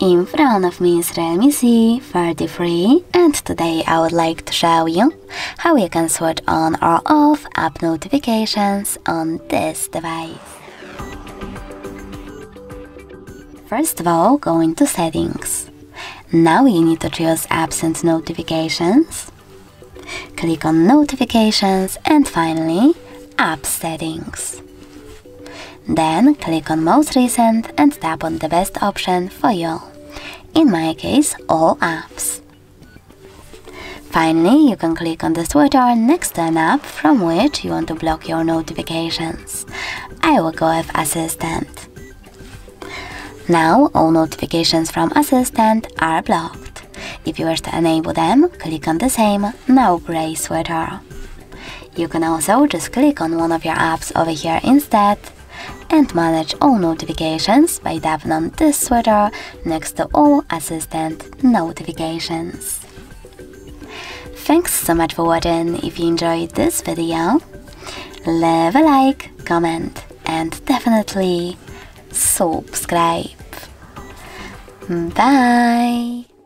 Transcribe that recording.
In front of me is Realme C 33 and today I would like to show you how you can switch on or off app notifications on this device. First of all, go into settings. Now you need to choose apps and notifications. Click on notifications and finally app settings. Then click on most recent and tap on the best option for you. In my case, all apps. Finally, you can click on the switcher next to an app from which you want to block your notifications. I will go with Assistant. Now all notifications from Assistant are blocked. If you wish to enable them, click on the same Now Gray switcher. You can also just click on one of your apps over here instead and manage all notifications by tapping on this switcher next to all assistant notifications. Thanks so much for watching. If you enjoyed this video, leave a like, comment and definitely subscribe. Bye!